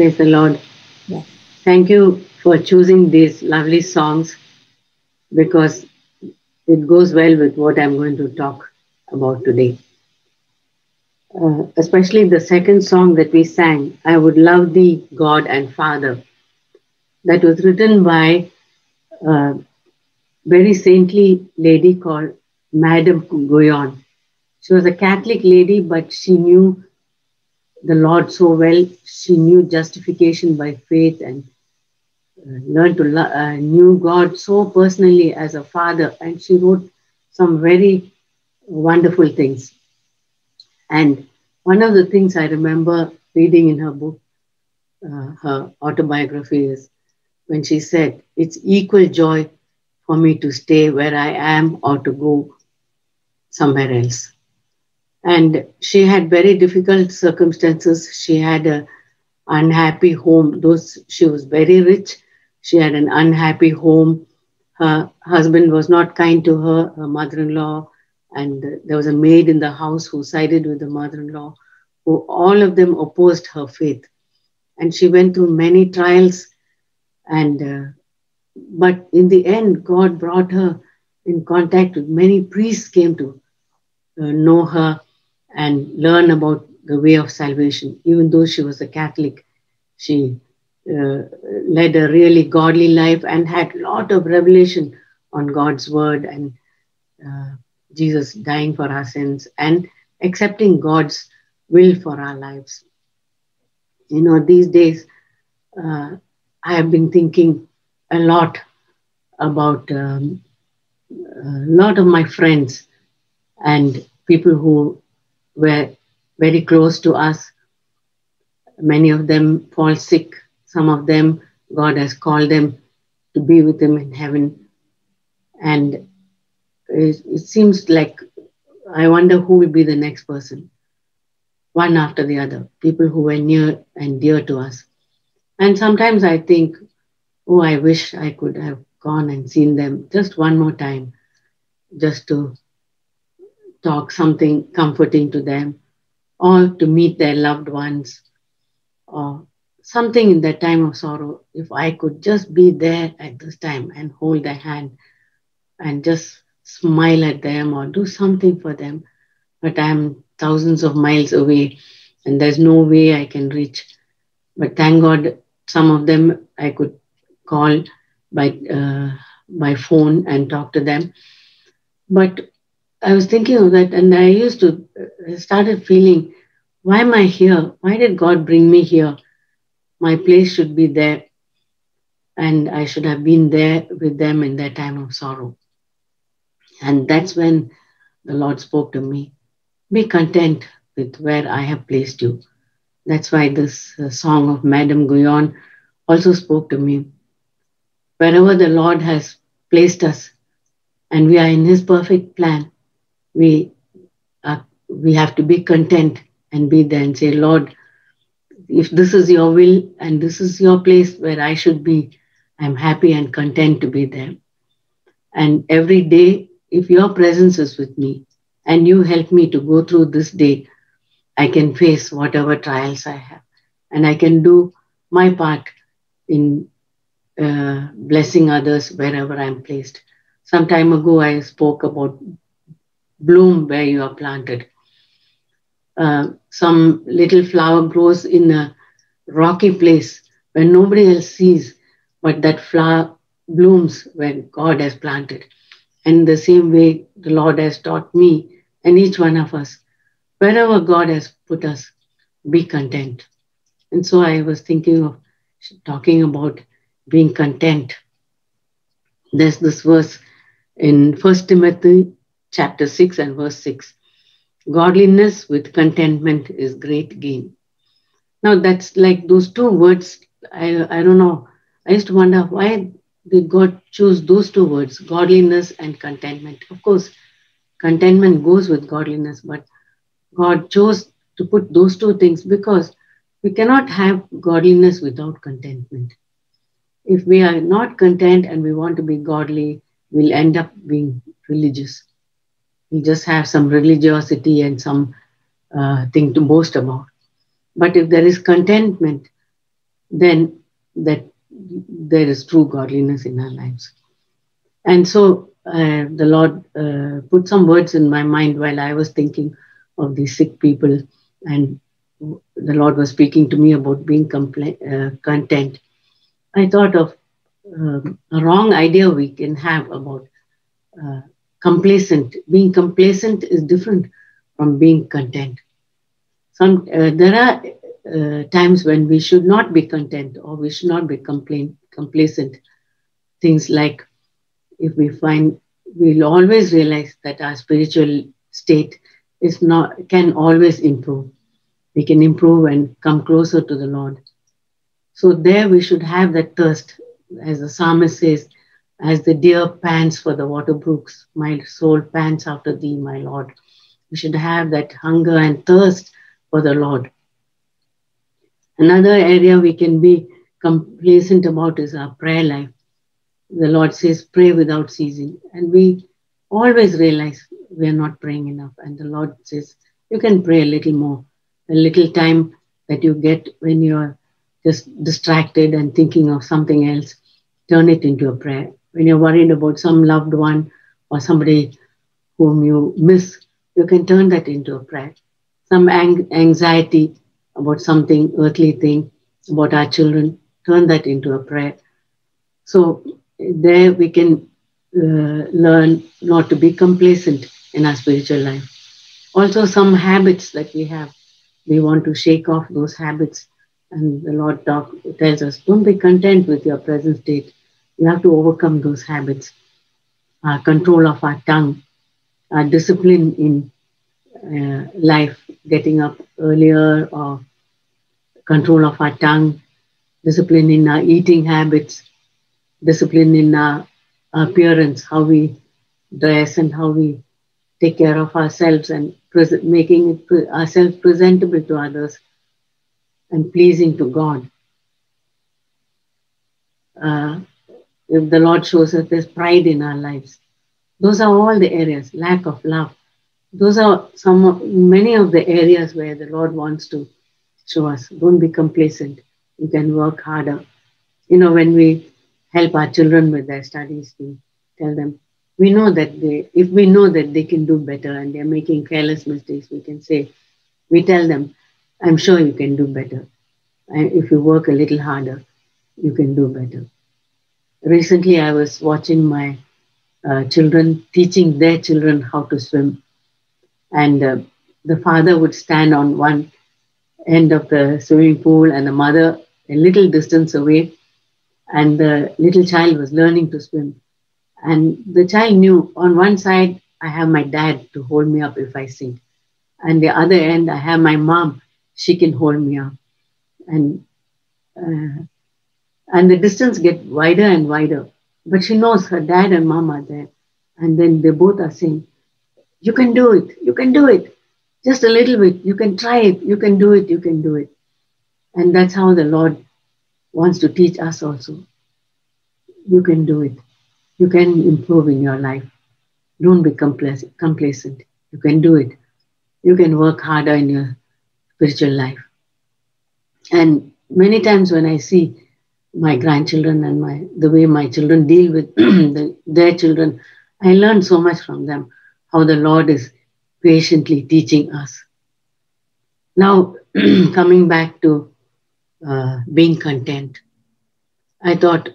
Praise the Lord. Yeah. Thank you for choosing these lovely songs because it goes well with what I'm going to talk about today. Uh, especially the second song that we sang, I Would Love Thee, God and Father, that was written by a very saintly lady called Madame Guyon. She was a Catholic lady, but she knew the Lord so well. She knew justification by faith and uh, learned to lo- uh, knew God so personally as a father. And she wrote some very wonderful things. And one of the things I remember reading in her book, uh, her autobiography, is when she said, It's equal joy for me to stay where I am or to go somewhere else. And she had very difficult circumstances. She had a unhappy home. Those she was very rich. She had an unhappy home. Her husband was not kind to her, her mother-in-law, and there was a maid in the house who sided with the mother-in-law, who all of them opposed her faith. And she went through many trials, and uh, but in the end, God brought her in contact with many priests. Came to uh, know her and learn about the way of salvation. Even though she was a Catholic, she uh, led a really godly life and had a lot of revelation on God's word and uh, Jesus dying for our sins and accepting God's will for our lives. You know, these days, uh, I have been thinking a lot about um, a lot of my friends and people who were very close to us. Many of them fall sick. Some of them, God has called them to be with Him in heaven. And it, it seems like I wonder who will be the next person, one after the other, people who were near and dear to us. And sometimes I think, oh, I wish I could have gone and seen them just one more time, just to talk something comforting to them, or to meet their loved ones, or something in that time of sorrow. If I could just be there at this time and hold their hand and just smile at them or do something for them, but I'm thousands of miles away and there's no way I can reach. But thank God, some of them I could call by uh, by phone and talk to them. But I was thinking of that, and I used to started feeling, why am I here? Why did God bring me here? My place should be there, and I should have been there with them in their time of sorrow. And that's when the Lord spoke to me. Be content with where I have placed you. That's why this uh, song of Madame Guyon also spoke to me. Wherever the Lord has placed us and we are in His perfect plan, we, are, we have to be content and be there and say, Lord, if this is your will and this is your place where I should be, I'm happy and content to be there. And every day, if your presence is with me and you help me to go through this day, I can face whatever trials I have and I can do my part in uh, blessing others wherever I'm placed. Some time ago, I spoke about bloom where you are planted. Uh, some little flower grows in a rocky place where nobody else sees, but that flower blooms where God has planted. And the same way the Lord has taught me and each one of us, wherever God has put us, be content. And so I was thinking of talking about being content. There's this verse in First Timothy chapter 6 and verse 6. Godliness with contentment is great gain. Now that's like those two words. I, I don't know. I used to wonder why did God choose those two words, godliness and contentment? Of course, contentment goes with godliness, but God chose to put those two things because we cannot have godliness without contentment. If we are not content and we want to be godly, we'll end up being religious. We just have some religiosity and some uh, thing to boast about. But if there is contentment, then that there is true godliness in our lives. And so uh, the Lord uh, put some words in my mind while I was thinking of these sick people, and the Lord was speaking to me about being compla- uh, content. I thought of um, a wrong idea we can have about uh, complacent. Being complacent is different from being content. Some uh, there are uh, times when we should not be content or we should not be complain, complacent. Things like if we find we'll always realize that our spiritual state is not can always improve. We can improve and come closer to the Lord. So there we should have that thirst, as the psalmist says, as the deer pants for the water brooks, my soul pants after thee, my Lord. We should have that hunger and thirst for the Lord. Another area we can be complacent about is our prayer life. The Lord says, pray without ceasing. And we always realize we are not praying enough. And the Lord says, you can pray a little more. A little time that you get when you're just distracted and thinking of something else, turn it into a prayer. When you're worried about some loved one or somebody whom you miss, you can turn that into a prayer. Some anxiety about something, earthly thing, about our children, turn that into a prayer. So there we can uh, learn not to be complacent in our spiritual life. Also, some habits that we have, we want to shake off those habits and the Lord talk, tells us, don't be content with your present state. You have to overcome those habits. Our control of our tongue, our discipline in uh, life, getting up earlier, or control of our tongue, discipline in our eating habits, discipline in our appearance, how we dress and how we take care of ourselves and making ourselves presentable to others and pleasing to God. Uh, if the Lord shows us there's pride in our lives, those are all the areas, lack of love. Those are some of, many of the areas where the Lord wants to show us. Don't be complacent. You can work harder. You know, when we help our children with their studies, we tell them, we know that they, if we know that they can do better and they're making careless mistakes, we can say, we tell them, I'm sure you can do better. And if you work a little harder, you can do better. Recently, I was watching my uh, children teaching their children how to swim. And uh, the father would stand on one end of the swimming pool and the mother a little distance away. And the little child was learning to swim. And the child knew on one side, I have my dad to hold me up if I sink. And the other end, I have my mom she can hold me up. And uh, and the distance get wider and wider. But she knows her dad and mom are there. And then they both are saying, You can do it, you can do it. Just a little bit, you can try it, you can do it, you can do it. And that's how the Lord wants to teach us also. You can do it. You can improve in your life. Don't be complacent. You can do it. You can work harder in your spiritual life. And many times when I see my grandchildren and my the way my children deal with the, their children, I learn so much from them how the Lord is patiently teaching us. Now, coming back to uh, being content, I thought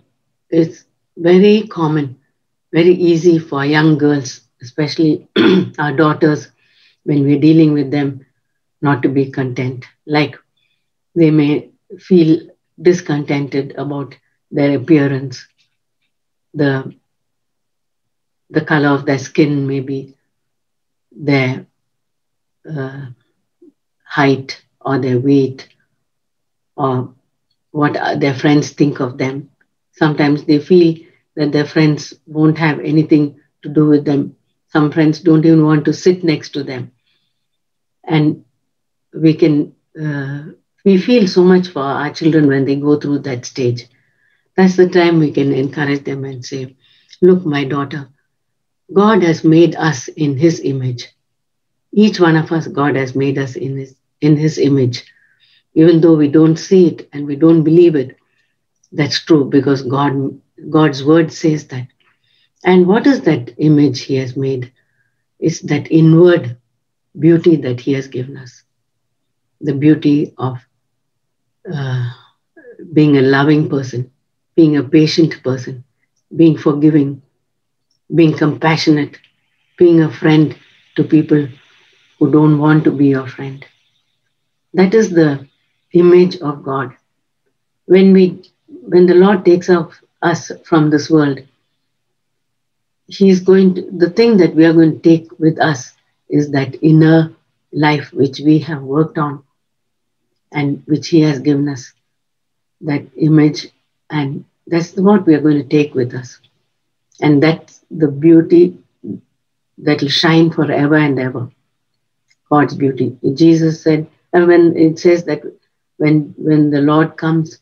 it's very common, very easy for young girls, especially our daughters, when we're dealing with them, not to be content. Like they may feel discontented about their appearance, the, the color of their skin, maybe their uh, height or their weight, or what their friends think of them. Sometimes they feel that their friends won't have anything to do with them. Some friends don't even want to sit next to them. And we can uh, we feel so much for our children when they go through that stage that's the time we can encourage them and say look my daughter god has made us in his image each one of us god has made us in his in his image even though we don't see it and we don't believe it. That's true because God, God's word says that. And what is that image He has made? It's that inward beauty that He has given us. The beauty of uh, being a loving person, being a patient person, being forgiving, being compassionate, being a friend to people who don't want to be your friend. That is the image of God. When we when the Lord takes off us from this world, He's going to the thing that we are going to take with us is that inner life which we have worked on and which He has given us. That image, and that's what we are going to take with us. And that's the beauty that will shine forever and ever. God's beauty. Jesus said, and when it says that when when the Lord comes,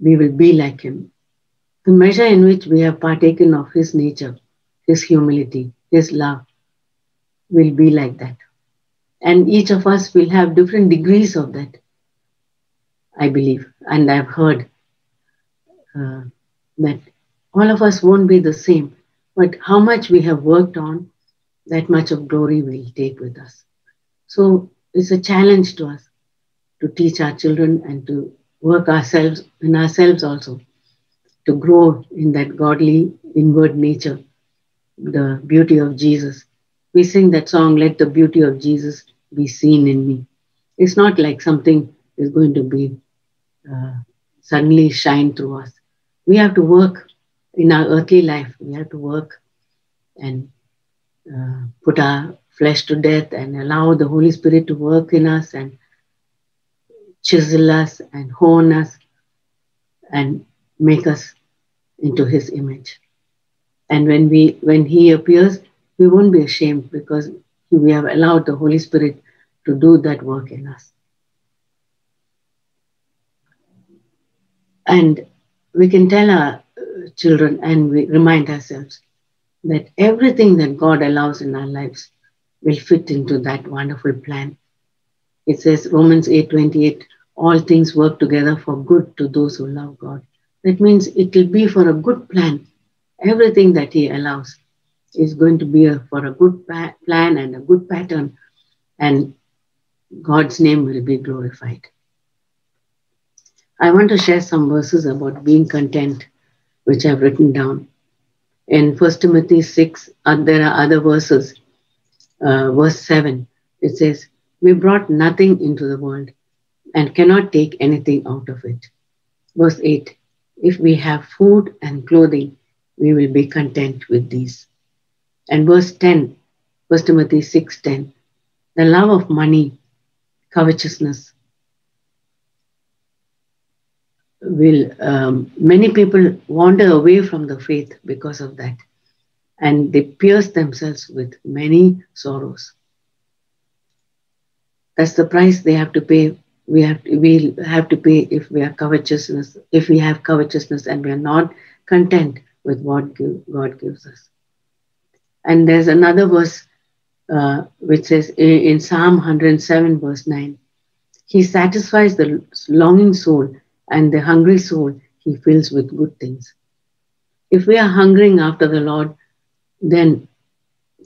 we will be like him. The measure in which we have partaken of his nature, his humility, his love, will be like that. And each of us will have different degrees of that, I believe. And I've heard uh, that all of us won't be the same, but how much we have worked on, that much of glory we'll take with us. So it's a challenge to us to teach our children and to work ourselves in ourselves also to grow in that godly inward nature, the beauty of Jesus. We sing that song, Let the Beauty of Jesus Be Seen in Me. It's not like something is going to be uh, suddenly shine through us. We have to work in our earthly life. We have to work and uh, put our flesh to death and allow the Holy Spirit to work in us and chisel us and hone us and make us into his image. And when we when he appears, we won't be ashamed because we have allowed the Holy Spirit to do that work in us. And we can tell our uh, children and we remind ourselves that everything that God allows in our lives will fit into that wonderful plan. It says Romans 8:28, all things work together for good to those who love God. That means it will be for a good plan. Everything that He allows is going to be a, for a good plan and a good pattern, and God's name will be glorified. I want to share some verses about being content, which I've written down. In 1 Timothy 6, uh, there are other verses uh, verse 7, it says, We brought nothing into the world and cannot take anything out of it. Verse 8, If we have food and clothing, we will be content with these. And verse 10, 1 Timothy 6:10, the love of money, covetousness, will um, many people wander away from the faith because of that and they pierce themselves with many sorrows. That's the price they have to pay. We have to, we have to pay if we are covetousness, if we have covetousness and we are not content with what God gives us. And there's another verse uh, which says in Psalm 107, verse 9, He satisfies the longing soul and the hungry soul He fills with good things. If we are hungering after the Lord, then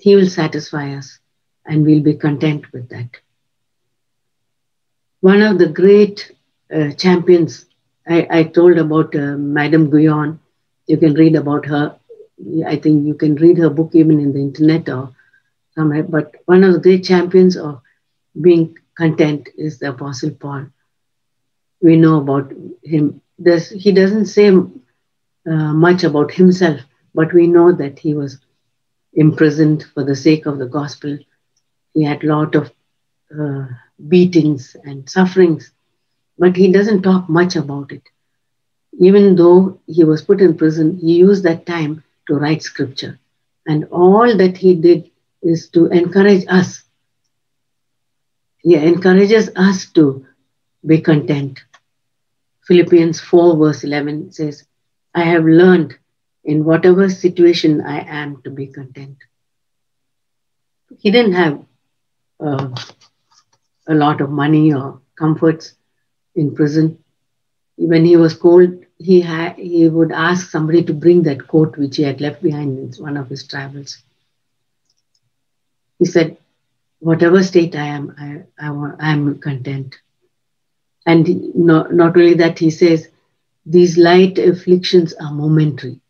He will satisfy us and we'll be content with that. One of the great uh, champions, I, I, told about uh, Madame Guyon. You can read about her. I think you can read her book even in the internet or somewhere. But one of the great champions of being content is the Apostle Paul. We know about him. There's, he doesn't say uh, much about himself, but we know that he was imprisoned for the sake of the gospel. He had a lot of uh, beatings and sufferings, but he doesn't talk much about it. Even though he was put in prison, he used that time to write scripture. And all that he did is to encourage us. He encourages us to be content. Philippians 4, verse 11 says, I have learned in whatever situation I am to be content. He didn't have uh, a lot of money or comforts, in prison. When he was cold, he, he would ask somebody to bring that coat which he had left behind in one of his travels. He said, Whatever state I am, I, I, I am content. And not, not only that, he says, These light afflictions are momentary.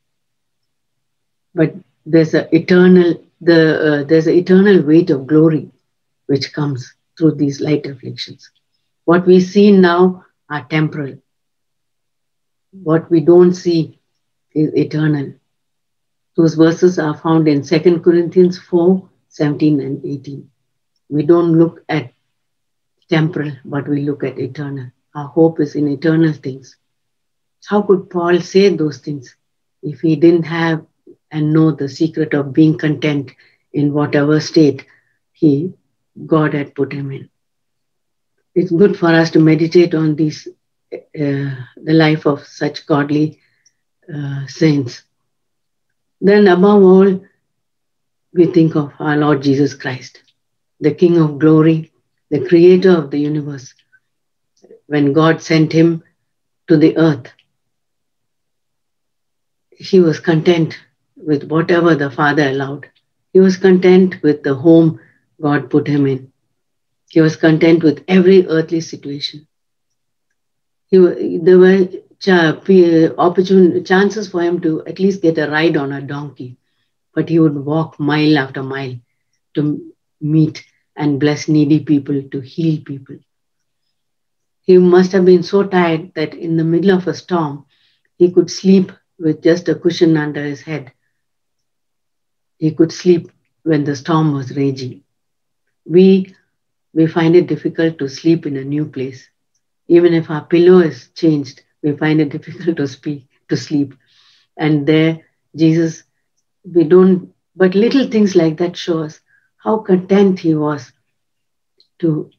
But there's an eternal the uh, there's an eternal weight of glory which comes through these light afflictions. What we see now are temporal. What we don't see is eternal. Those verses are found in 2 Corinthians 4 17 and 18. We don't look at temporal, but we look at eternal. Our hope is in eternal things. How could Paul say those things if he didn't have and know the secret of being content in whatever state he God had put him in. It's good for us to meditate on these, uh, the life of such godly uh, saints. Then, above all, we think of our Lord Jesus Christ, the King of glory, the creator of the universe. When God sent him to the earth, he was content with whatever the Father allowed. He was content with the home God put him in. He was content with every earthly situation. He, there were opportun- chances for him to at least get a ride on a donkey, but he would walk mile after mile to meet and bless needy people, to heal people. He must have been so tired that in the middle of a storm, he could sleep with just a cushion under his head he could sleep when the storm was raging. We, we find it difficult to sleep in a new place. Even if our pillow is changed, we find it difficult to speak, to sleep. And there, Jesus, we don't, but little things like that show us how content he was to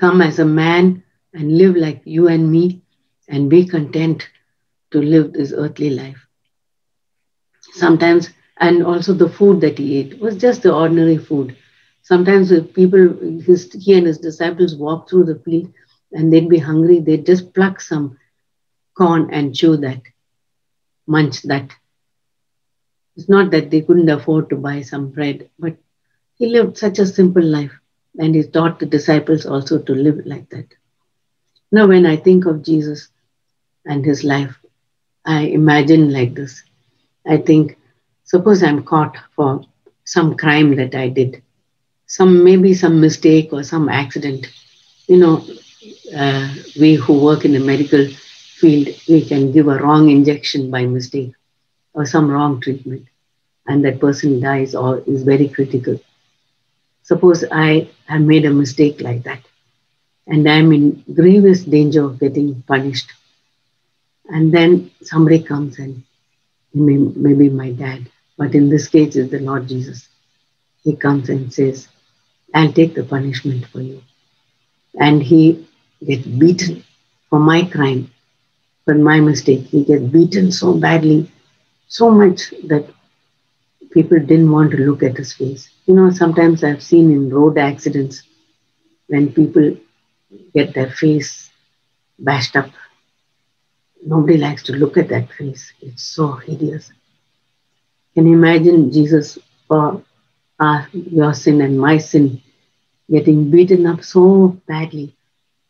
come as a man and live like you and me and be content to live this earthly life. Sometimes and also the food that he ate was just the ordinary food. Sometimes people, his, he and his disciples walked through the field and they'd be hungry, they'd just pluck some corn and chew that, munch that. It's not that they couldn't afford to buy some bread, but he lived such a simple life and he taught the disciples also to live like that. Now, when I think of Jesus and his life, I imagine like this. I think Suppose I'm caught for some crime that I did, some maybe some mistake or some accident. You know, uh, we who work in the medical field, we can give a wrong injection by mistake or some wrong treatment, and that person dies or is very critical. Suppose I have made a mistake like that, and I'm in grievous danger of getting punished. And then somebody comes and maybe my dad but in this case, it's the Lord Jesus. He comes and says, I'll take the punishment for you. And he gets beaten for my crime, for my mistake. He gets beaten so badly, so much that people didn't want to look at his face. You know, sometimes I've seen in road accidents when people get their face bashed up. Nobody likes to look at that face. It's so hideous. Can you imagine Jesus for uh, your sin and my sin getting beaten up so badly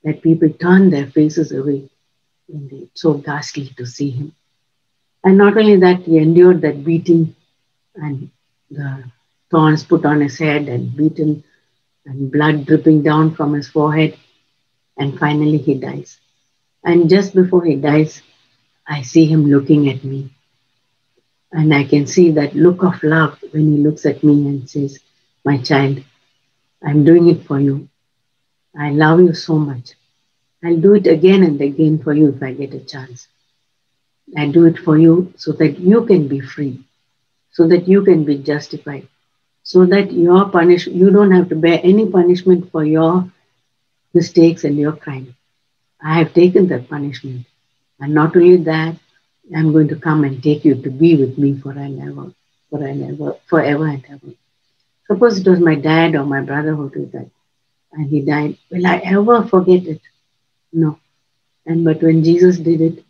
that people turn their faces away? Indeed, so ghastly to see him. And not only that, he endured that beating and the thorns put on his head and beaten and blood dripping down from his forehead. And finally, he dies. And just before he dies, I see him looking at me and I can see that look of love when he looks at me and says, My child, I'm doing it for you. I love you so much. I'll do it again and again for you if I get a chance. I do it for you so that you can be free, so that you can be justified, so that your punish you don't have to bear any punishment for your mistakes and your crime. I have taken that punishment. And not only that, I'm going to come and take you to be with me for an ever, for an ever, forever and ever. Suppose it was my dad or my brother who did that, and he died. Will I ever forget it? No. And but when Jesus did it,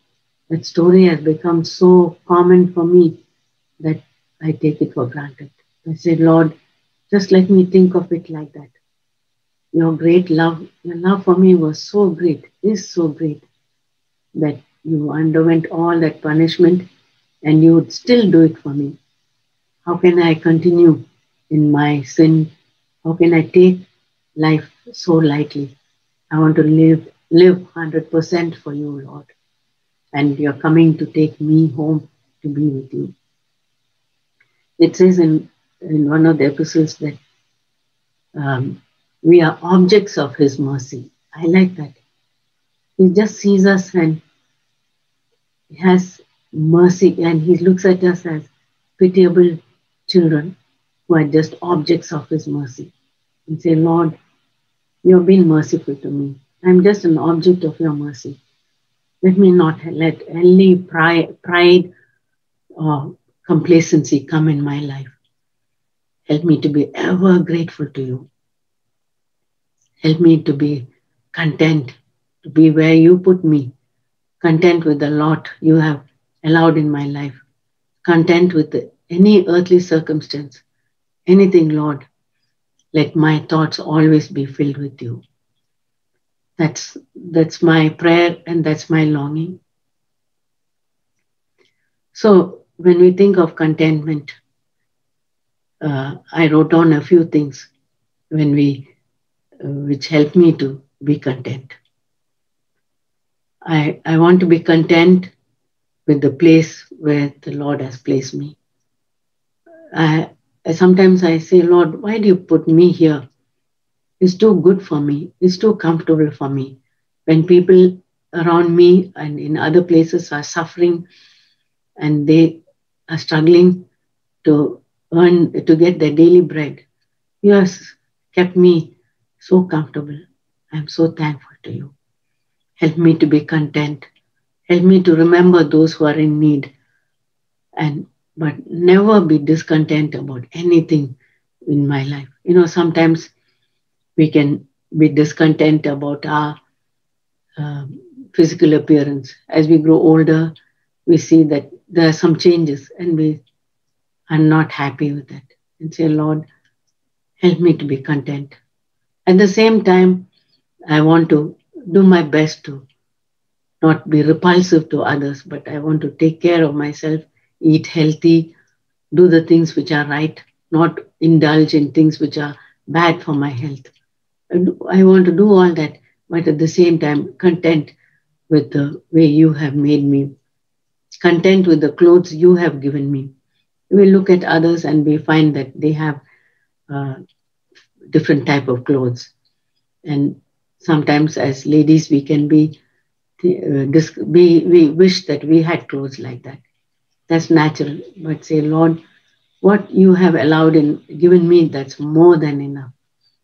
that story has become so common for me that I take it for granted. I say, Lord, just let me think of it like that. Your great love, your love for me was so great, is so great, that you underwent all that punishment and you would still do it for me. How can I continue in my sin? How can I take life so lightly? I want to live live 100% for you, Lord. And you're coming to take me home to be with you. It says in, in one of the epistles that um, we are objects of His mercy. I like that. He just sees us and has mercy and He looks at us as pitiable children who are just objects of His mercy and say, Lord, you've been merciful to me. I'm just an object of your mercy. Let me not let any pride, pride or complacency come in my life. Help me to be ever grateful to you. Help me to be content, to be where you put me, content with the lot you have allowed in my life, content with any earthly circumstance, anything, Lord. Let my thoughts always be filled with you. That's, that's my prayer and that's my longing. So when we think of contentment, uh, I wrote down a few things when we, uh, which help me to be content. I, I want to be content with the place where the Lord has placed me. I, sometimes I say, Lord, why do you put me here? It's too good for me, It's too comfortable for me. When people around me and in other places are suffering and they are struggling to earn, to get their daily bread, you have kept me so comfortable. I'm so thankful to you. Help me to be content. Help me to remember those who are in need and but never be discontent about anything in my life. You know, sometimes we can be discontent about our uh, physical appearance. As we grow older, we see that there are some changes and we are not happy with that and say, Lord, help me to be content. At the same time, I want to do my best to not be repulsive to others, but I want to take care of myself, eat healthy, do the things which are right, not indulge in things which are bad for my health. I want to do all that, but at the same time, content with the way you have made me, content with the clothes you have given me. We look at others and we find that they have uh, different type of clothes, and sometimes as ladies we can be, uh, we, we wish that we had clothes like that. That's natural, but say, Lord, what you have allowed and given me, that's more than enough.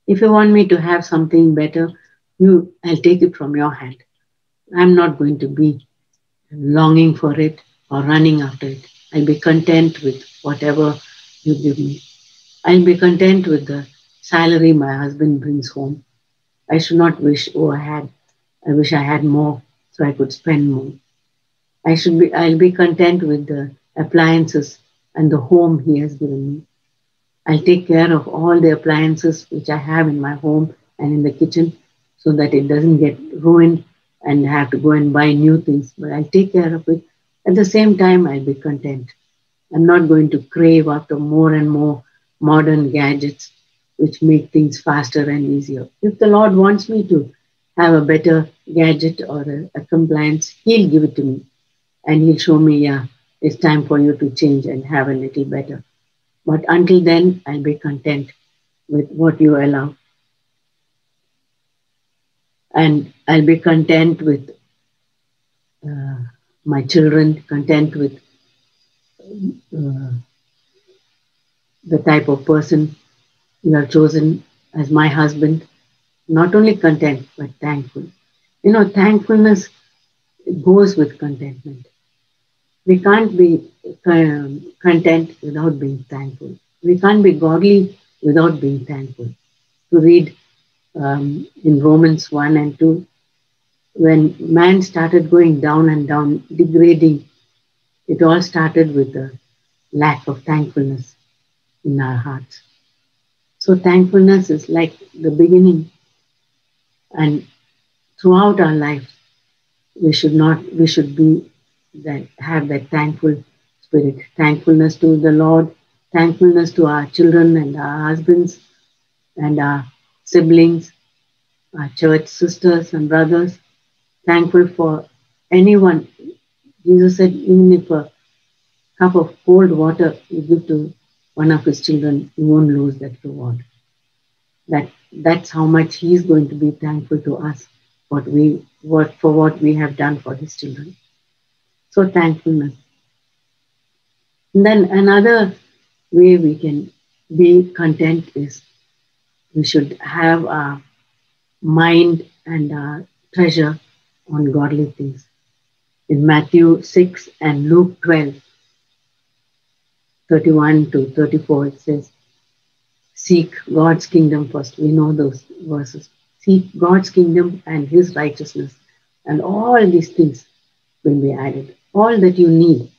If you want me to have something better, you I'll take it from your hand. I'm not going to be longing for it or running after it. I'll be content with whatever you give me. I'll be content with the salary my husband brings home. I should not wish, oh, I had, I wish I had more so I could spend more. I should be, I'll be content with the appliances and the home he has given me. I'll take care of all the appliances which I have in my home and in the kitchen so that it doesn't get ruined and have to go and buy new things. But I'll take care of it. At the same time, I'll be content. I'm not going to crave after more and more modern gadgets which make things faster and easier. If the Lord wants me to have a better gadget or a, a compliance, He'll give it to me. And He'll show me, yeah, it's time for you to change and have a little better. But until then, I'll be content with what you allow. And I'll be content with uh, my children, content with uh, the type of person you have chosen as my husband. Not only content, but thankful. You know, thankfulness goes with contentment. We can't be um, content without being thankful. We can't be godly without being thankful. To read um, in Romans 1 and 2, when man started going down and down, degrading, it all started with the lack of thankfulness in our hearts. So, thankfulness is like the beginning, and throughout our life, we should not, we should be that have that thankful spirit, thankfulness to the Lord, thankfulness to our children and our husbands and our siblings, our church sisters and brothers, thankful for anyone. Jesus said, even if a cup of cold water you give to one of his children, you won't lose that reward. That that's how much he's going to be thankful to us what we what for what we have done for his children. So thankfulness. And then another way we can be content is we should have our mind and our treasure on godly things. In Matthew 6 and Luke 12, 31 to 34, it says, Seek God's kingdom first. We know those verses. Seek God's kingdom and his righteousness, and all these things will be added. All that you need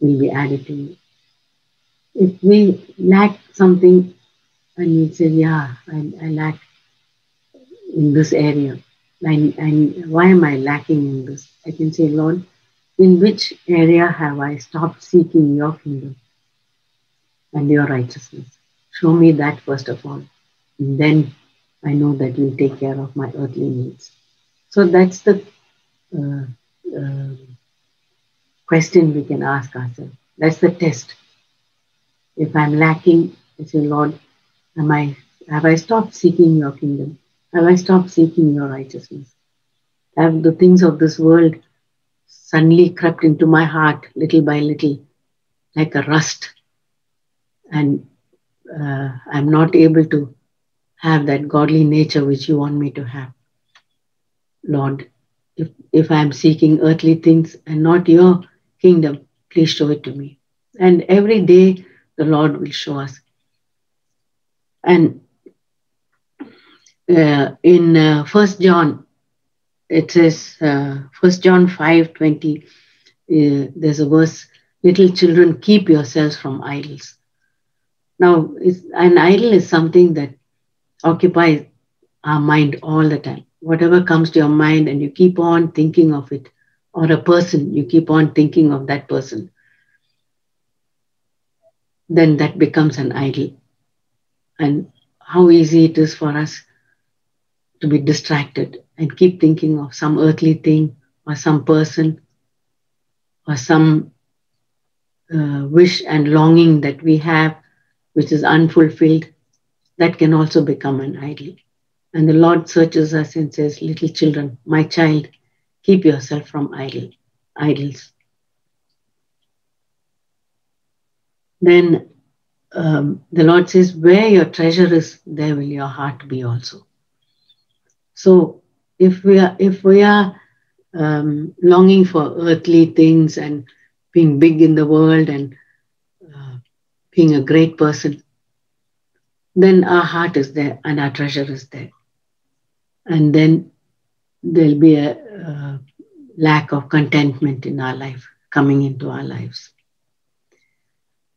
will be added to you. If we lack something and we say, Yeah, I, I lack in this area, and, and why am I lacking in this? I can say, Lord, in which area have I stopped seeking your kingdom and your righteousness? Show me that first of all. And then I know that you'll take care of my earthly needs. So that's the uh, uh, question we can ask ourselves. That's the test. If I'm lacking, I say, Lord, am I have I stopped seeking your kingdom? Have I stopped seeking your righteousness? Have the things of this world suddenly crept into my heart little by little, like a rust, and uh, I'm not able to have that godly nature which you want me to have. Lord, if, if I'm seeking earthly things and not your kingdom, please show it to me. And every day the Lord will show us. And uh, in uh, First John, it says uh, First John five twenty. Uh, there's a verse: "Little children, keep yourselves from idols." Now, an idol is something that occupies our mind all the time. Whatever comes to your mind, and you keep on thinking of it, or a person, you keep on thinking of that person, then that becomes an idol. And how easy it is for us to be distracted and keep thinking of some earthly thing or some person or some uh, wish and longing that we have which is unfulfilled, that can also become an idol. And the Lord searches us and says, Little children, my child, keep yourself from idol, idols. Then um, the Lord says, Where your treasure is, there will your heart be also. So if we are if we are um, longing for earthly things and being big in the world and uh, being a great person, then our heart is there and our treasure is there. And then there'll be a, a lack of contentment in our life coming into our lives.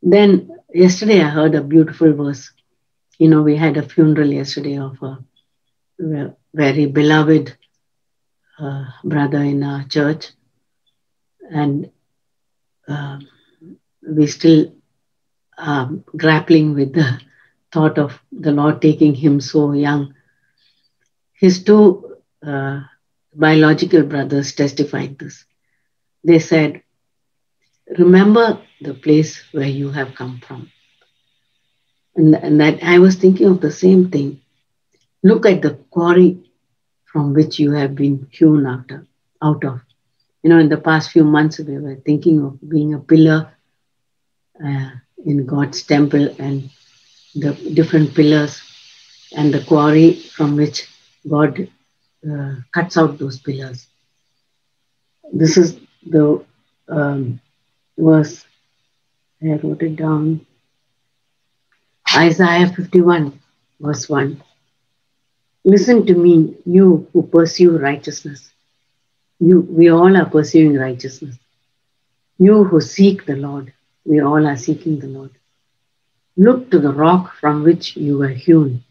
Then yesterday I heard a beautiful verse. You know, we had a funeral yesterday of a very beloved uh, brother in our church, and uh, we still um, grappling with the thought of the Lord taking him so young. His two uh, biological brothers testified this. They said, Remember the place where you have come from. And, and that I was thinking of the same thing. Look at the quarry from which you have been hewn after, out of. You know, in the past few months, we were thinking of being a pillar uh, in God's temple and the different pillars and the quarry from which God uh, cuts out those pillars. This is the um, verse, I wrote it down. Isaiah 51, verse 1. Listen to me, you who pursue righteousness, You, we all are pursuing righteousness. You who seek the Lord, we all are seeking the Lord. Look to the rock from which you were hewn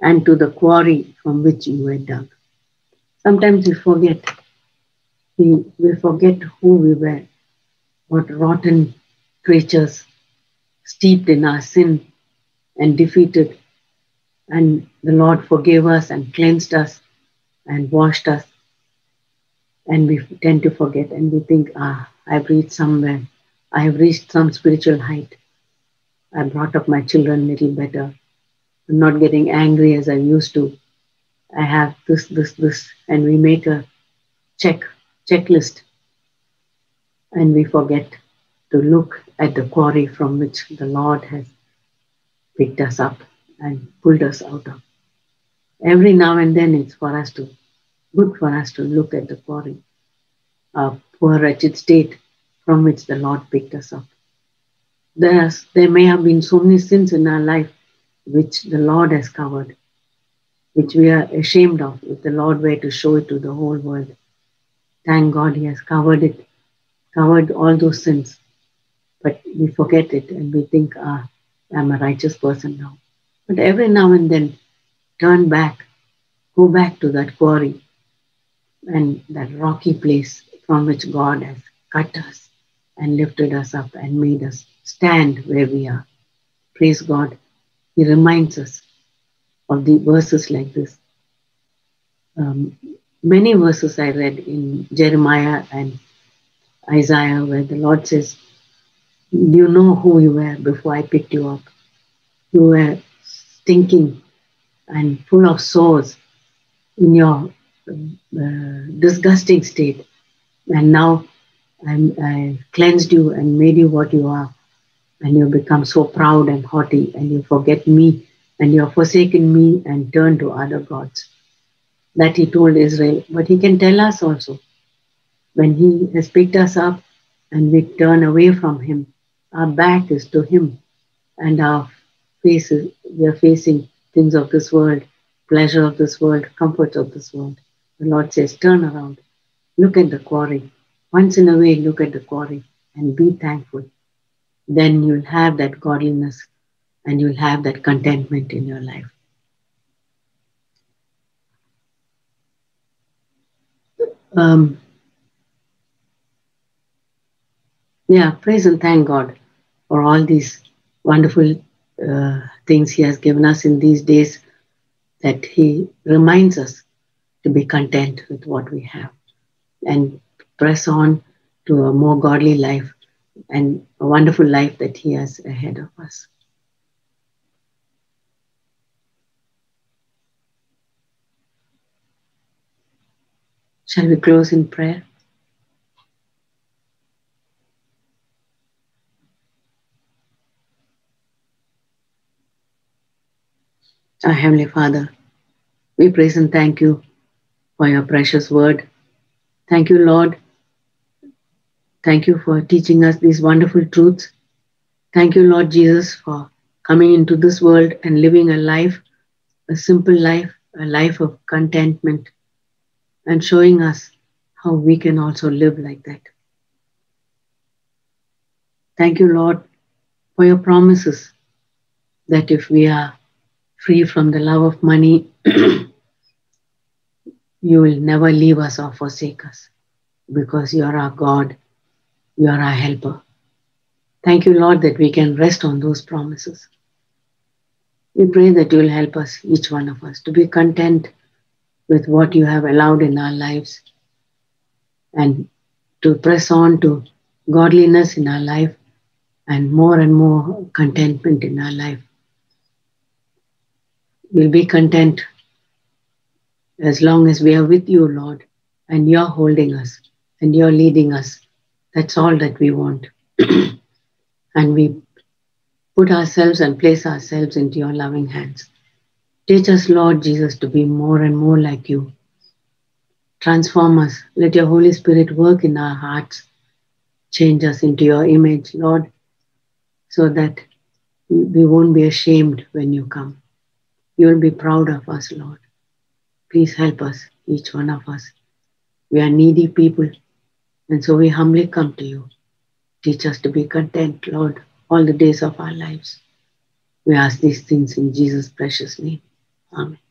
and to the quarry from which you were dug. Sometimes we forget. We, we forget who we were, what rotten creatures steeped in our sin and defeated. And the Lord forgave us and cleansed us and washed us. And we tend to forget and we think, ah, I've reached somewhere. I have reached some spiritual height. I brought up my children a little better. I'm not getting angry as I used to. I have this, this, this, and we make a check, checklist. And we forget to look at the quarry from which the Lord has picked us up and pulled us out of. Every now and then it's for us to, good for us to look at the quarry, our poor wretched state from which the Lord picked us up. There's, there may have been so many sins in our life which the Lord has covered, which we are ashamed of, if the Lord were to show it to the whole world. Thank God He has covered it, covered all those sins. But we forget it and we think, ah, I'm a righteous person now. But every now and then, turn back, go back to that quarry and that rocky place from which God has cut us and lifted us up and made us stand where we are. Praise God. He reminds us of the verses like this. Um, many verses I read in Jeremiah and Isaiah where the Lord says, You know who you were before I picked you up. You were stinking and full of sores in your uh, disgusting state. And now I'm, I cleansed you and made you what you are. And you become so proud and haughty, and you forget me, and you have forsaken me and turned to other gods. That he told Israel. But he can tell us also when he has picked us up and we turn away from him, our back is to him, and our faces, we are facing things of this world, pleasure of this world, comfort of this world. The Lord says, Turn around, look at the quarry, once in a way, look at the quarry and be thankful. Then you'll have that godliness and you'll have that contentment in your life. Um, yeah, praise and thank God for all these wonderful uh, things He has given us in these days that He reminds us to be content with what we have and press on to a more godly life and a wonderful life that He has ahead of us. Shall we close in prayer? Our Heavenly Father, we praise and thank you for your precious word. Thank you, Lord, Thank you for teaching us these wonderful truths. Thank you, Lord Jesus, for coming into this world and living a life, a simple life, a life of contentment, and showing us how we can also live like that. Thank you, Lord, for your promises that if we are free from the love of money, you will never leave us or forsake us because you are our God you are our helper. Thank you, Lord, that we can rest on those promises. We pray that you will help us, each one of us, to be content with what you have allowed in our lives and to press on to godliness in our life and more and more contentment in our life. We'll be content as long as we are with you, Lord, and you're holding us and you're leading us that's all that we want. and we put ourselves and place ourselves into your loving hands. Teach us, Lord Jesus, to be more and more like you. Transform us. Let your Holy Spirit work in our hearts. Change us into your image, Lord, so that we won't be ashamed when you come. You will be proud of us, Lord. Please help us, each one of us, We are needy people. And so we humbly come to you. Teach us to be content, Lord, all the days of our lives. We ask these things in Jesus' precious name. Amen.